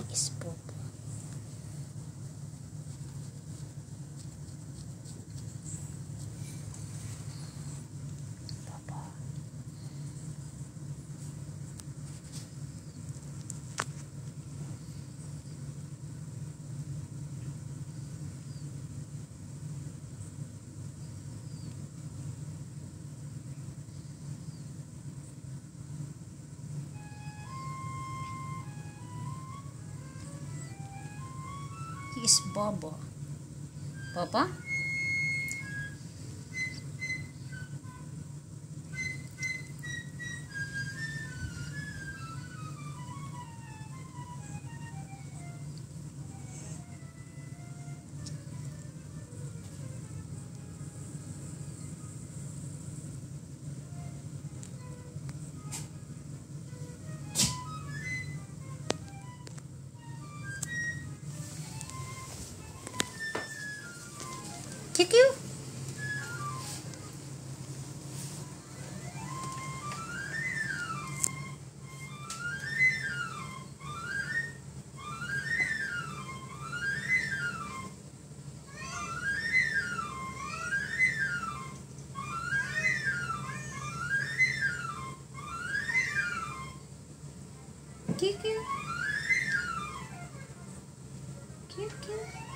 ng ispopo. Is Bobo. Bobo? Kick you? Kick you? Kick you?